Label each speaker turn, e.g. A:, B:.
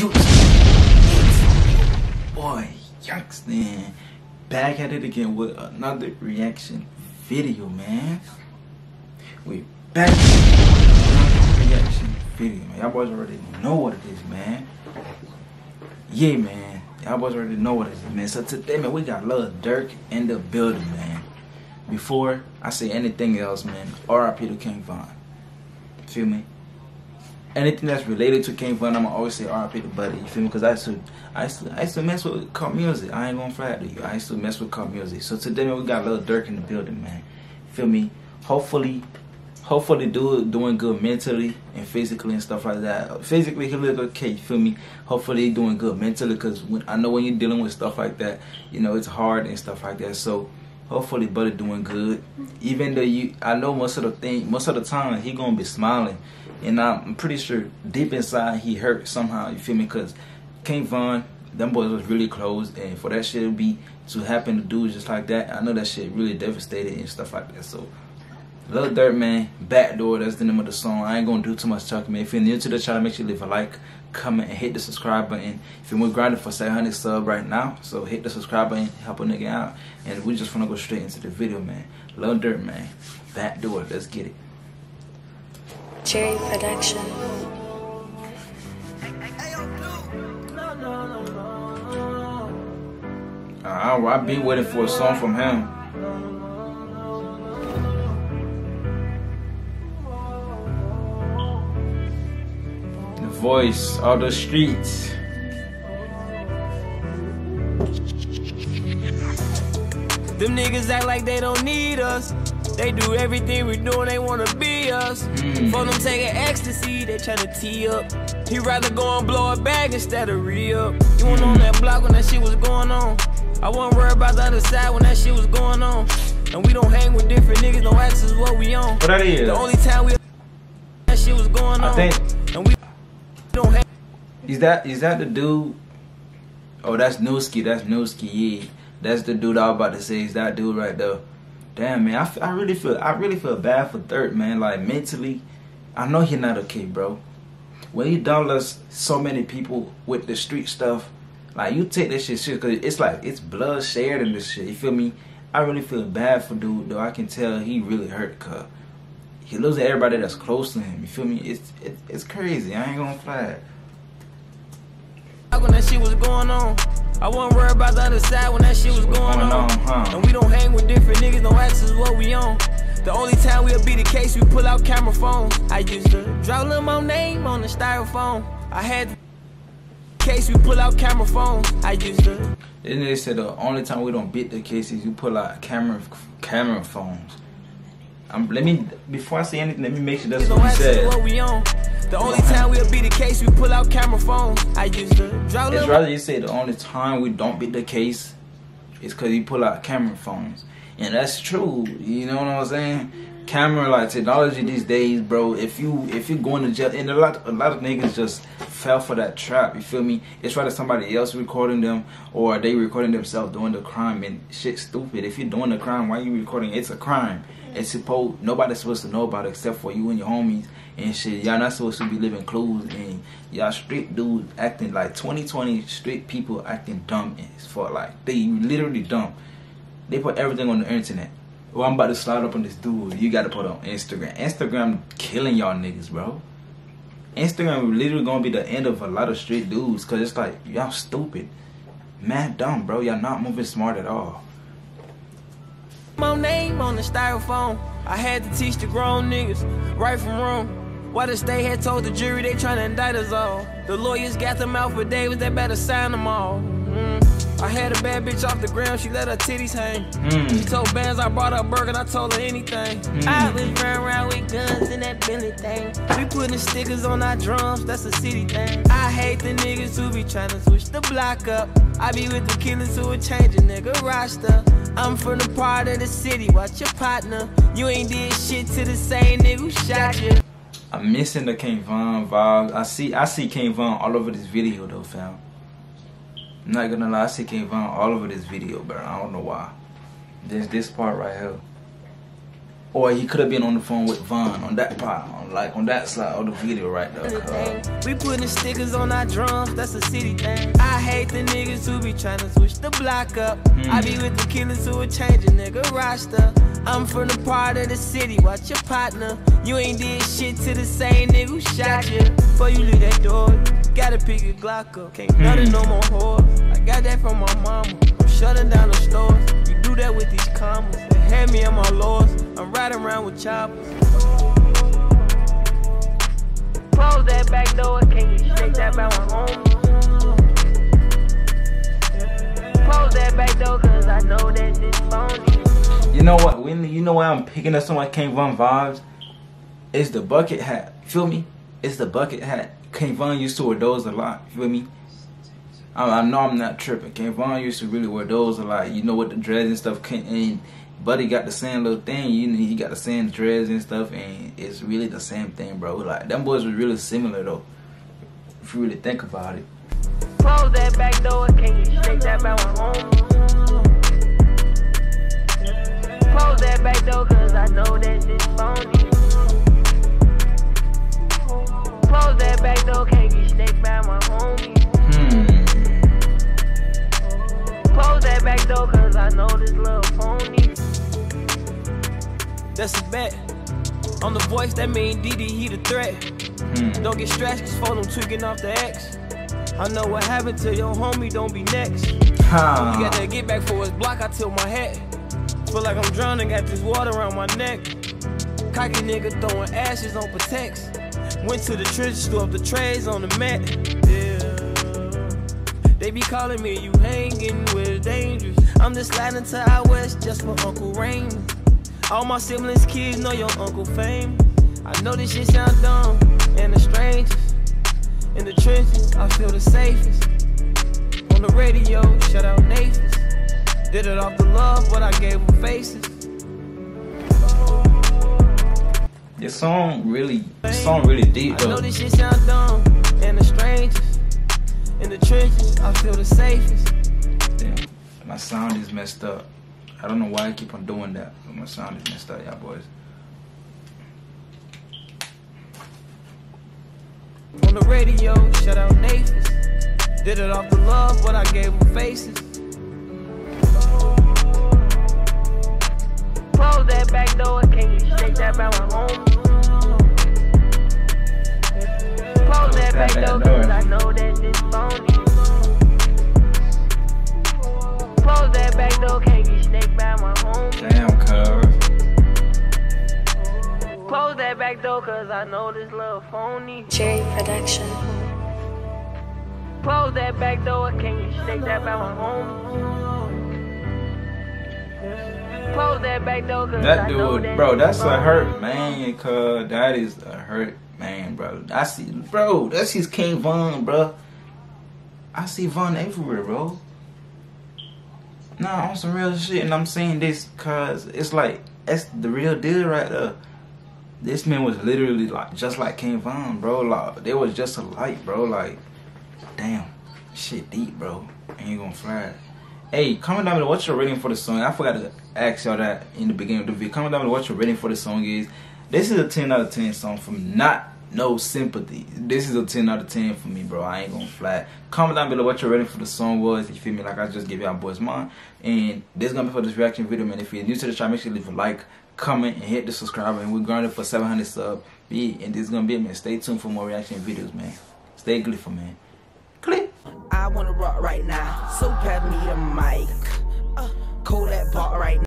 A: Boy, yikes, man. Back at it again with another reaction video, man. We back reaction video, man. Y'all boys already know what it is, man. Yeah, man. Y'all boys already know what it is, man. So today, man, we got Lil Durk in the building, man. Before I say anything else, man, R.I.P. to King Von. Feel me? Anything that's related to King Von, I'ma always say R.I.P. to Buddy. You feel me? Because I used to, I used to, I used to mess with cut music. I ain't gonna flat to you. I used to mess with cut music. So today, man, we got a little Durk in the building, man. Feel me? Hopefully, hopefully, do doing good mentally and physically and stuff like that. Physically, he look okay. You feel me? Hopefully, doing good mentally. Cause I know when you're dealing with stuff like that, you know it's hard and stuff like that. So hopefully buddy doing good even though you i know most of the thing most of the time he gonna be smiling and I'm pretty sure deep inside he hurt somehow. You feel me? Because King Von, them boys was really close, and for that shit to be to happen to do just like that, I know that shit really devastated and stuff like that. So. Lil Durk Man, Backdoor, that's the name of the song. I ain't gonna do too much talking, man. If you're new to the channel, make sure you leave a like, comment, and hit the subscribe button. If you're grinding for 700 sub right now, so hit the subscribe button, help a nigga out. And we just wanna go straight into the video, man. Lil Durk Man, Backdoor, let's get it.
B: Cherry Production.
A: Uh, I've been waiting for a song from him. The voice of the streets.
C: Them niggas act like they don't need us. They do everything we do, and they wanna be us. Mm. For them taking ecstasy, they tryna tee up. He rather go and blow a bag instead of re up. You went on that block when that shit was going on. I wasn't worried about the other side when that shit was going on. And we don't hang with different niggas, don't ask us what we on.
A: What that is?
C: The only time we that shit was going on.
A: I think.
C: And we don't hang.
A: Is that is that the dude? Oh, that's Newski. That's Newski. Yeah, that's the dude I was about to say. Is that dude right there? Damn man, I, I really feel I really feel bad for Durk, man. Like mentally, I know he's not okay, bro. When you download so many people with the street stuff, like you take that shit shit because it's like it's blood shared in this shit. You feel me? I really feel bad for dude though. I can tell he really hurt cause he loses everybody that's close to him. You feel me? It's it, it's crazy. I ain't gonna fly.
C: When that shit was going on. I wasn't worried about the other side when that shit was going, going on. on huh? On. The only time we'll be the case, we pull out camera phones. I used to draw little my name on the styrofoam. I had case we pull out camera phones. I used to.
A: Then they said the only time we don't beat the cases, you pull out camera camera phones. Um, let me before I say anything, let me make sure that's what he said.
C: What we on. The only time we'll be the case, we pull out camera phones. I used to draw
A: It's rather you say the only time we don't beat the case is because you pull out camera phones. And that's true. You know what I'm saying? Camera like technology these days, bro. If you if you're going to jail, and a lot a lot of niggas just fell for that trap. You feel me? It's rather somebody else recording them or they recording themselves doing the crime and shit stupid. If you're doing the crime, why you recording? It's a crime. It's supposed nobody's supposed to know about it except for you and your homies and shit. Y'all not supposed to be living clues and y'all street dudes acting like 2020 street people acting dumb as for like they literally dumb. They put everything on the internet. Well, I'm about to slide up on this dude. You gotta put on Instagram. Instagram killing y'all niggas, bro. Instagram literally gonna be the end of a lot of street dudes, cause it's like y'all stupid, mad dumb, bro. Y'all not moving smart at all.
C: My name on the styrofoam. I had to teach the grown niggas right from wrong. Why the state had told the jury they tryna indict us all. The lawyers got them out for Davis, they better sign them all. I had a bad bitch off the ground, she let her titties hang. Mm. She told bands I brought her burger, I told her anything. Mm. I was running around with guns in that Billy thing. We putting stickers on our drums, that's a city thing. I hate the niggas who be trying to switch the block up. I be with the killers who would change a nigga roster. I'm from the part of the city, watch your partner. You ain't did shit to the same nigga who shot you.
A: I'm missing the King Von vibe. I see I see King Von all over this video though, fam. I'm not gonna lie, I see King Von all over this video, but I don't know why. There's this part right here. Or he could have been on the phone with Von on that part, on, like on that side of the video right there.
C: We putting stickers on our drums, that's a city thing. I hate the niggas who be trying to switch the block up. I be hmm. with the killers who would change a nigga roster. I'm from the part of the city, watch your partner. You ain't did shit to the same nigga who shot you. Before you leave that door, gotta pick your Glock up. Can't hmm. nothing no more whore. I got that from my mama. I'm shutting down the stores. You do that with these commas. They had me on my laws. I'm riding around with choppers. Close that back door, can you shake that by my home? Close that back door, cause I know that this phony.
A: You know what? When you know why I'm picking up some like King Von vibes? It's the bucket hat. Feel me? It's the bucket hat. King Von used to wear those a lot. You feel me? I, I know I'm not tripping. King Von used to really wear those a lot. You know what the dreads and stuff can and Buddy got the same little thing. You know, he got the same dreads and stuff, and it's really the same thing, bro. Like them boys were really similar though. If you really think about it.
C: Close that back door, can you shake that home? Close that back door, cause I know that this phony. Close that back door, can't get snaked by my homie.
A: Hmm.
C: Close that back door, cause I know this little phony. That's a bet. On the voice, that mean DD, he the threat.
A: Hmm.
C: Don't get stressed, cause phone, I'm tweaking off the X. I know what happened to your homie, don't be next.
A: Ha.
C: You got that get back for his block, I tilt my hat. Feel like I'm drowning, got this water around my neck. Cocky nigga throwing ashes on protects. Went to the trenches, threw up the trays on the mat. Yeah. They be calling me, you hanging with dangerous. I'm just sliding to out west just for Uncle Raymond. All my siblings' kids know your Uncle Fame. I know this shit sound dumb and the strangest. In the trenches, I feel the safest. On the radio, shout out Nathan. Did it off the love, but I gave them faces.
A: This song really, this song really deep
C: I know
A: though.
C: this shit sound dumb and the strangest. In the trenches, I feel the safest.
A: Damn, my sound is messed up. I don't know why I keep on doing that, but my sound is messed up, y'all boys.
C: On the radio, shout out Nathan. Did it off the love, but I gave them faces. Close that back door, can you shake that by my home? I know this little phony.
B: Jerry Production.
C: Close that back door, can you shake that by my home? Close that back door, cause
A: That
C: I know
A: dude,
C: that
A: bro, that's a hurt man, cuz. That is a hurt man, bro. I see, bro, that's his King Von, bro. I see Von everywhere, bro. Nah, on some real shit, and I'm saying this cuz it's like, that's the real deal right there. This man was literally like, just like King Von, bro. Like, they was just alike, bro. Like, damn, shit deep, bro. Ain't gonna fly. Hey, comment down below what your rating for the song. I forgot to ask y'all that in the beginning of the video. Comment down below what your rating for the song is. This is a 10 out of 10 song from Not No Sympathy. This is a 10 out of 10 for me, bro. I ain't gonna fly. Comment down below what your rating for the song was. You feel me? Like I just gave y'all boys mine. And this is gonna be for this reaction video, man. If you're new to the channel, make sure you leave a like, comment, and hit the subscribe. And we're grinding for 700 sub. Be and this is gonna be it, man. Stay tuned for more reaction videos, man. Stay gleeful, man. Click.
C: I wanna rock right now, so pat me a mic. Uh, call that part right now.